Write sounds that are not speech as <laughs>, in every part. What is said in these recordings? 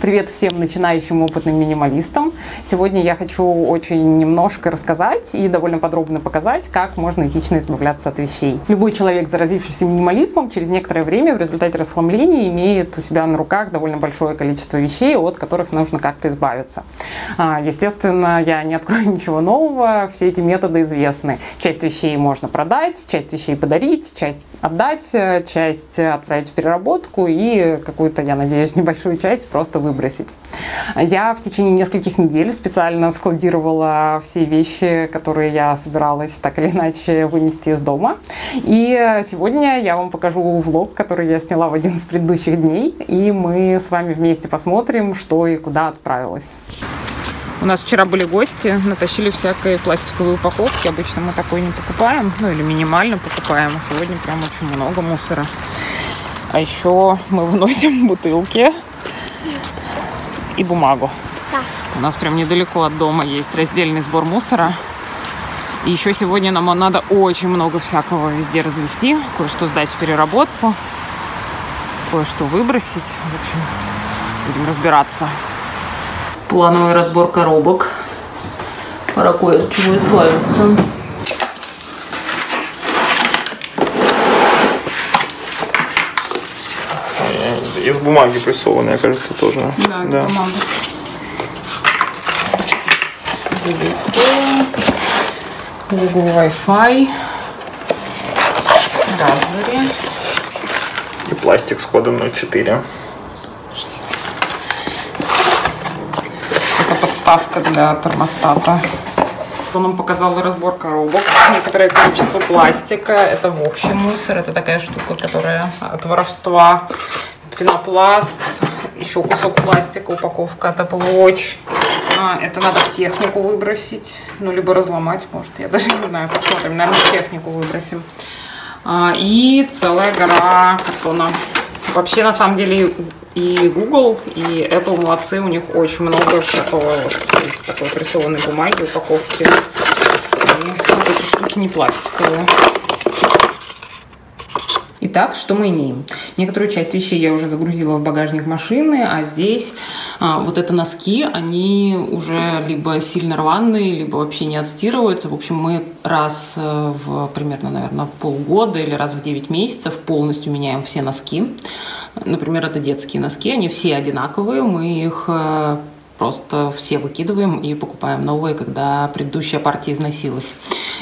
Привет всем начинающим опытным минималистам. Сегодня я хочу очень немножко рассказать и довольно подробно показать, как можно этично избавляться от вещей. Любой человек, заразившийся минимализмом, через некоторое время в результате расхламления имеет у себя на руках довольно большое количество вещей, от которых нужно как-то избавиться. А, естественно, я не открою <laughs> ничего нового, все эти методы известны. Часть вещей можно продать, часть вещей подарить, часть отдать, часть отправить в переработку и какую-то, я надеюсь, небольшую часть просто выбросить. Я в течение нескольких недель специально складировала все вещи, которые я собиралась так или иначе вынести из дома. И сегодня я вам покажу влог, который я сняла в один из предыдущих дней, и мы с вами вместе посмотрим, что и куда отправилось. У нас вчера были гости, натащили всякие пластиковые упаковки. Обычно мы такой не покупаем, ну или минимально покупаем. А сегодня прям очень много мусора. А еще мы выносим <laughs> бутылки и бумагу. Да. У нас прям недалеко от дома есть раздельный сбор мусора. И еще сегодня нам надо очень много всякого везде развести. Кое-что сдать в переработку, кое-что выбросить. В общем, будем разбираться. Плановый разбор коробок. Пора кое от чего избавиться. Из бумаги прессованная, кажется, тоже. Да, да. бумага. Google Wi-Fi. Raspberry. И пластик с кодом 04. Это подставка для термостата. Он нам показал разбор коробок. Некоторое количество пластика. Это в общем мусор. Это такая штука, которая от воровства пенопласт, еще кусок пластика, упаковка от Apple Watch. А, это надо в технику выбросить, ну, либо разломать, может, я даже не знаю, посмотрим, наверное, в технику выбросим. А, и целая гора картона. Вообще, на самом деле, и Google, и Apple молодцы, у них очень много всякого вот из такой прессованной бумаги, упаковки. И эти штуки не пластиковые. Итак, что мы имеем? Некоторую часть вещей я уже загрузила в багажник машины, а здесь а, вот это носки, они уже либо сильно рваные, либо вообще не отстирываются. В общем, мы раз э, в примерно, наверное, полгода или раз в 9 месяцев полностью меняем все носки. Например, это детские носки, они все одинаковые, мы их э, просто все выкидываем и покупаем новые, когда предыдущая партия износилась.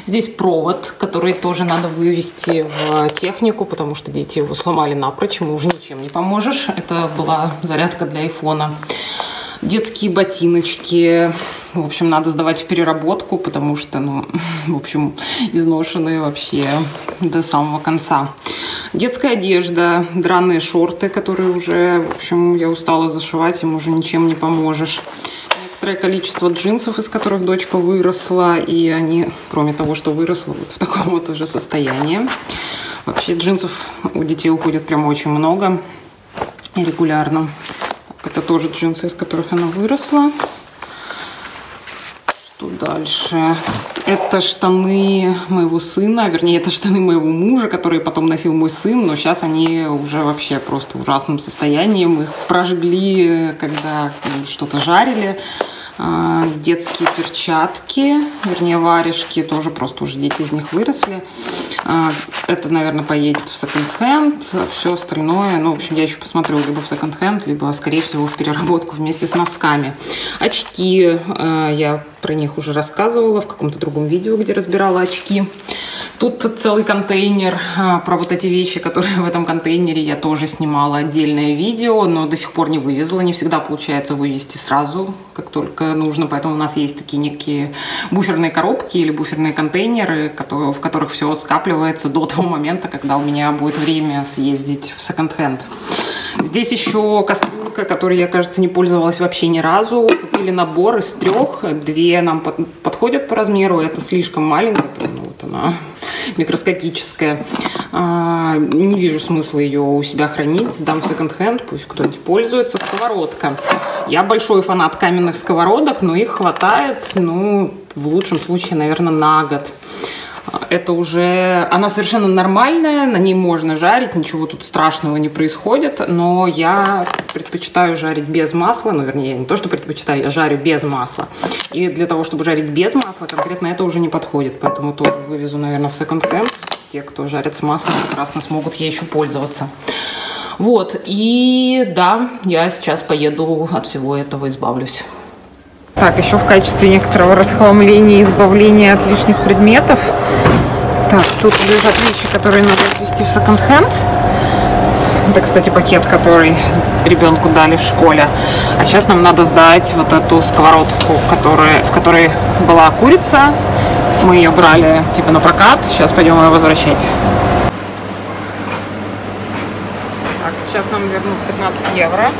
Здесь провод, который тоже надо вывести в технику, потому что дети его сломали напрочь, ему уже ничем не поможешь. Это была зарядка для айфона. Детские ботиночки, в общем, надо сдавать в переработку, потому что, ну, <laughs> в общем, изношенные вообще до самого конца. Детская одежда, драные шорты, которые уже, в общем, я устала зашивать, им уже ничем не поможешь. Некоторое количество джинсов, из которых дочка выросла, и они, кроме того, что выросла, вот в таком вот уже состоянии. Вообще джинсов у детей уходит прям очень много и регулярно. Это тоже джинсы, из которых она выросла. Что дальше? Это штаны моего сына, вернее, это штаны моего мужа, которые потом носил мой сын, но сейчас они уже вообще просто в ужасном состоянии. Мы их прожгли, когда что-то жарили. А, детские перчатки, вернее варежки, тоже просто уже дети из них выросли. А, это, наверное, поедет в секонд-хенд. Все остальное, ну, в общем, я еще посмотрю либо в секонд-хенд, либо, скорее всего, в переработку вместе с носками. Очки, а, я про них уже рассказывала в каком-то другом видео, где разбирала очки. Тут целый контейнер про вот эти вещи, которые в этом контейнере. Я тоже снимала отдельное видео, но до сих пор не вывезла. Не всегда получается вывести сразу, как только нужно, поэтому у нас есть такие некие буферные коробки или буферные контейнеры, в которых все скапливается до того момента, когда у меня будет время съездить в секонд-хенд. Здесь еще кастрюлька, которой я, кажется, не пользовалась вообще ни разу. Купили набор из трех. Две нам под, подходят по размеру. Это слишком маленькая. Ну, вот она <laughs> микроскопическая. А, не вижу смысла ее у себя хранить. Сдам секонд-хенд, пусть кто-нибудь пользуется. Сковородка. Я большой фанат каменных сковородок, но их хватает, ну, в лучшем случае, наверное, на год. Это уже... Она совершенно нормальная, на ней можно жарить, ничего тут страшного не происходит, но я предпочитаю жарить без масла, ну, вернее, не то, что предпочитаю, я жарю без масла. И для того, чтобы жарить без масла, конкретно это уже не подходит, поэтому тоже вывезу, наверное, в секонд-хенд. Те, кто жарит с маслом, прекрасно смогут ей еще пользоваться. Вот, и да, я сейчас поеду от всего этого избавлюсь. Так, еще в качестве некоторого расхламления и избавления от лишних предметов. Так, тут лежат вещи, которые надо отвезти в секонд-хенд. Это, кстати, пакет, который ребенку дали в школе. А сейчас нам надо сдать вот эту сковородку, которая, в которой была курица. Мы ее брали типа на прокат. Сейчас пойдем ее возвращать. Так, сейчас нам вернут 15 евро.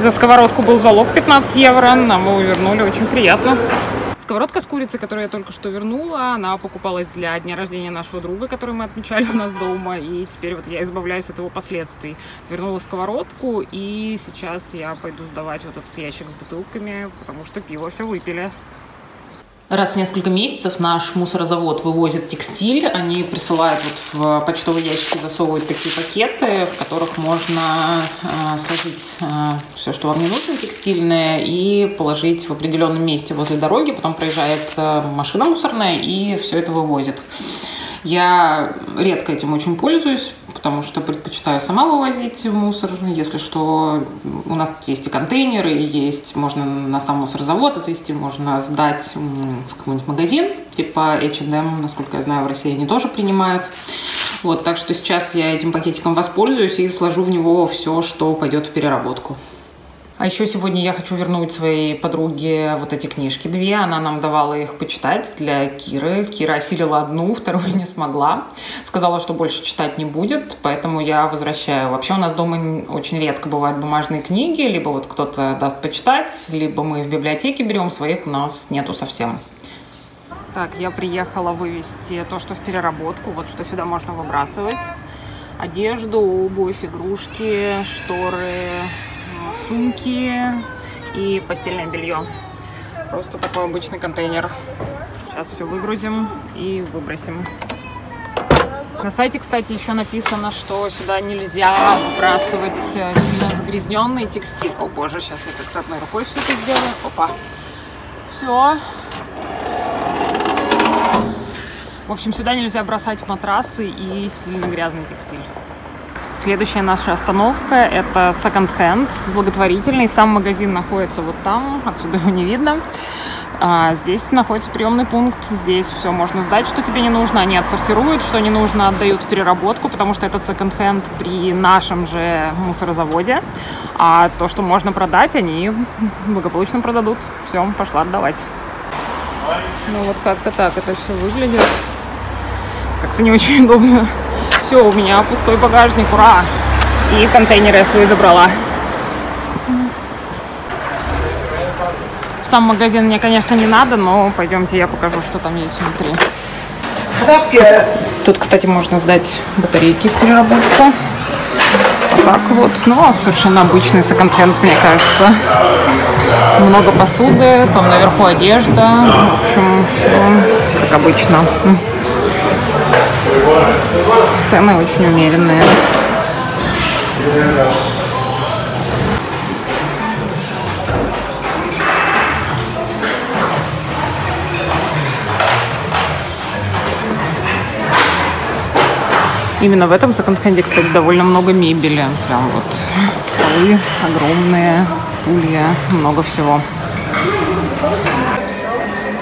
За сковородку был залог 15 евро, нам его вернули, очень приятно. Сковородка с курицей, которую я только что вернула, она покупалась для дня рождения нашего друга, который мы отмечали у нас дома, и теперь вот я избавляюсь от его последствий. Вернула сковородку, и сейчас я пойду сдавать вот этот ящик с бутылками, потому что пиво все выпили. Раз в несколько месяцев наш мусорозавод вывозит текстиль. Они присылают вот в почтовые ящики, засовывают такие пакеты, в которых можно э, сложить э, все, что вам не нужно, текстильное, и положить в определенном месте возле дороги. Потом проезжает э, машина мусорная и все это вывозит. Я редко этим очень пользуюсь, потому что предпочитаю сама вывозить мусор. Если что, у нас есть и контейнеры, есть, можно на сам мусорозавод отвезти, можно сдать в какой-нибудь магазин, типа H&M, насколько я знаю, в России они тоже принимают. Вот, так что сейчас я этим пакетиком воспользуюсь и сложу в него все, что пойдет в переработку. А еще сегодня я хочу вернуть своей подруге вот эти книжки две. Она нам давала их почитать для Киры. Кира осилила одну, вторую не смогла. Сказала, что больше читать не будет, поэтому я возвращаю. Вообще у нас дома очень редко бывают бумажные книги. Либо вот кто-то даст почитать, либо мы в библиотеке берем, своих у нас нету совсем. Так, я приехала вывести то, что в переработку, вот что сюда можно выбрасывать. Одежду, обувь, игрушки, шторы, сумки и постельное белье. Просто такой обычный контейнер. Сейчас все выгрузим и выбросим. На сайте, кстати, еще написано, что сюда нельзя выбрасывать э, сильно загрязненный текстиль. О боже, сейчас я как-то одной рукой все это сделаю. Опа. Все. В общем, сюда нельзя бросать матрасы и сильно грязный текстиль. Следующая наша остановка – это Second Hand, благотворительный. Сам магазин находится вот там, отсюда его не видно. А здесь находится приемный пункт, здесь все можно сдать, что тебе не нужно, они отсортируют, что не нужно, отдают в переработку, потому что этот секонд-хенд при нашем же мусорозаводе, а то, что можно продать, они благополучно продадут. Все, пошла отдавать. Ну вот как-то так это все выглядит. Как-то не очень удобно все, у меня пустой багажник, ура! И контейнеры я свои забрала. В сам магазин мне, конечно, не надо, но пойдемте, я покажу, что там есть внутри. Тут, кстати, можно сдать батарейки в переработку. Так вот, ну, совершенно обычный секонд-хенд, мне кажется. Много посуды, там наверху одежда. В общем, все как обычно. Цены очень умеренные. Именно в этом секонд-хенде, кстати, довольно много мебели. Прям вот столы огромные, стулья, много всего.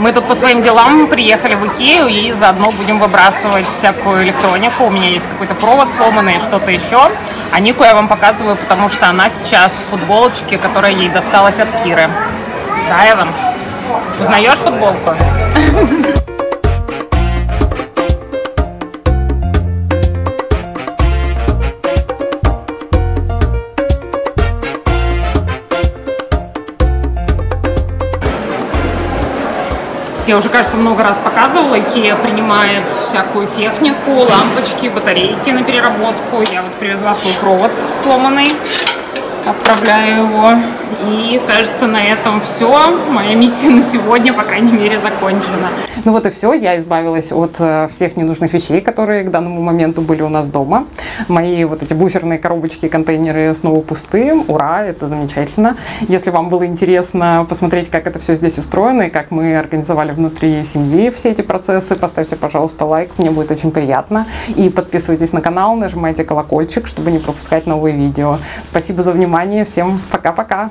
Мы тут по своим делам приехали в Икею и заодно будем выбрасывать всякую электронику. У меня есть какой-то провод сломанный, что-то еще. А Нику я вам показываю, потому что она сейчас в футболочке, которая ей досталась от Киры. Да, Эван? Узнаешь футболку? Я уже, кажется, много раз показывала. IKEA принимает всякую технику, лампочки, батарейки на переработку. Я вот привезла свой провод сломанный, отправляю его И кажется, на этом все. Моя миссия на сегодня, по крайней мере, закончена. Ну вот и все. Я избавилась от э, всех ненужных вещей, которые к данному моменту были у нас дома. Мои вот эти буферные коробочки, контейнеры снова пусты. Ура, это замечательно. Если вам было интересно посмотреть, как это все здесь устроено и как мы организовали внутри семьи все эти процессы, поставьте, пожалуйста, лайк. Мне будет очень приятно. И подписывайтесь на канал, нажимайте колокольчик, чтобы не пропускать новые видео. Спасибо за внимание. Всем пока-пока.